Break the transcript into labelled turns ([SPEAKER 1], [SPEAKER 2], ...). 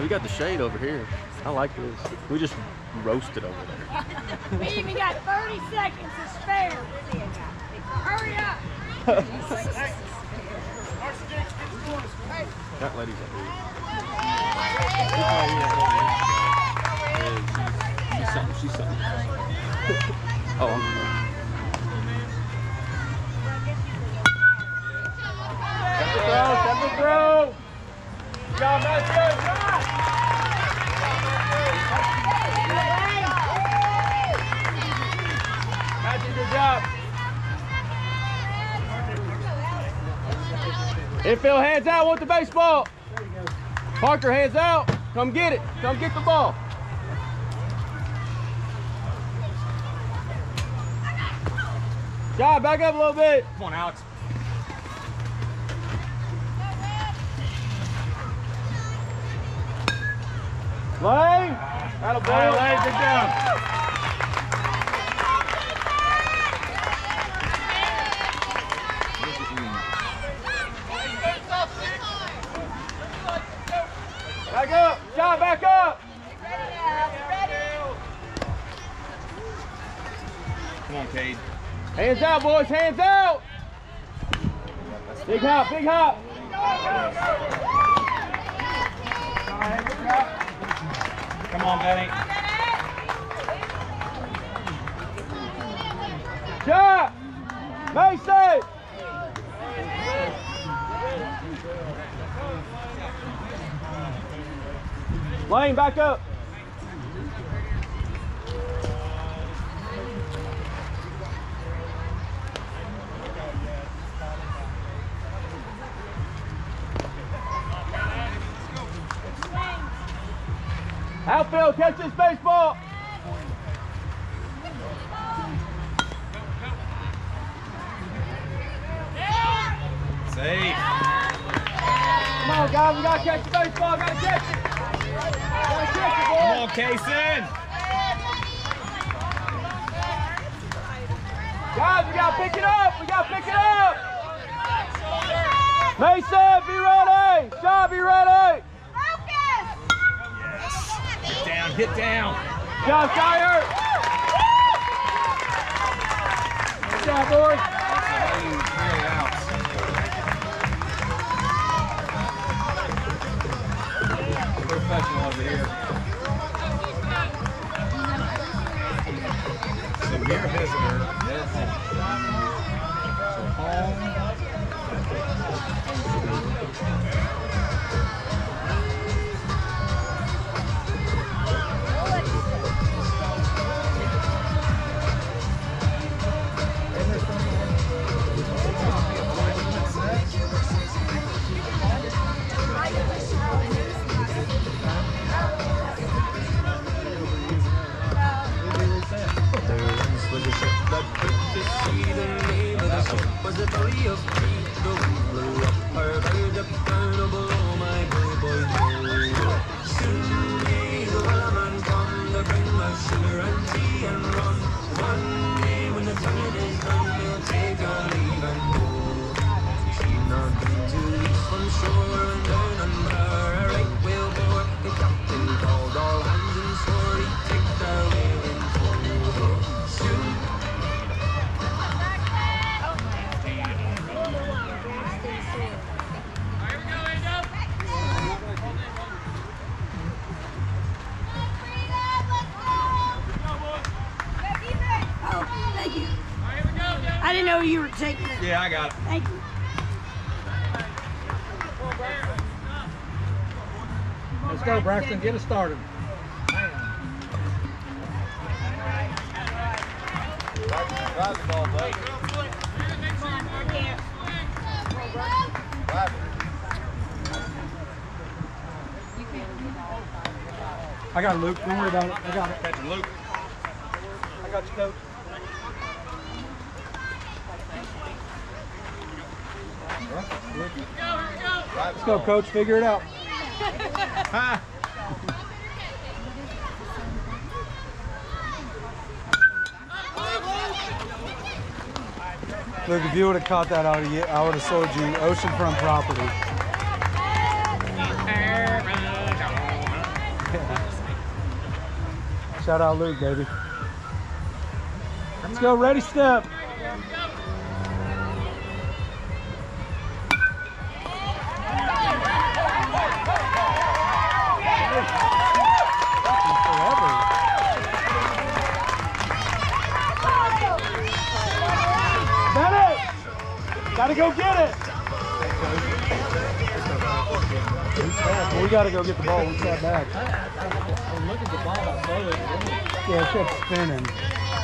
[SPEAKER 1] Hey,
[SPEAKER 2] we
[SPEAKER 3] got the shade over here. I like this. We just roasted over there.
[SPEAKER 1] We even got 30 seconds to spare. Hurry up.
[SPEAKER 3] That lady's up here. She's something. She's something. oh, I'm
[SPEAKER 4] Step the throw. Step the throw. Good job, Matthew. Job. Infield, hands out. Want the baseball. Parker, hands out. Come get it. Come get the ball. Job, back up a little bit. Come on, Alex. Lane. That'll be Lane, good job. Back up. John, back up.
[SPEAKER 5] Come on, Cade.
[SPEAKER 4] Hands out, boys. Hands out. Big hop, big hop.
[SPEAKER 5] Come on, Benny.
[SPEAKER 4] Shot. Mason. Lane, back up. Outfield, catch this baseball.
[SPEAKER 5] Safe.
[SPEAKER 4] Come on, guys, we gotta catch the baseball. Gotta catch it. Gotta catch it,
[SPEAKER 5] Come on, Kaysen.
[SPEAKER 4] Guys, we gotta pick it up. We gotta pick it up. Mason, be ready. Sean, be ready.
[SPEAKER 5] Down, hit down.
[SPEAKER 4] Josh Dyer. Good job, boys.
[SPEAKER 1] Know you were taking it.
[SPEAKER 5] Yeah, I got it.
[SPEAKER 1] Thank you.
[SPEAKER 6] Let's go, Braxton. Get us started.
[SPEAKER 5] Drive the ball, bud.
[SPEAKER 6] I got it, Luke. Don't worry about it. I got it.
[SPEAKER 5] Catching Luke.
[SPEAKER 6] I got you, coach. Let's go, coach. Figure it out. Look, if you would have caught that out of you, I would have sold you oceanfront property. Shout out Luke, baby. Let's go, ready, step. We gotta go get the ball. We sat back.
[SPEAKER 5] Oh, look at the ball. I saw it.
[SPEAKER 6] Yeah, it kept spinning.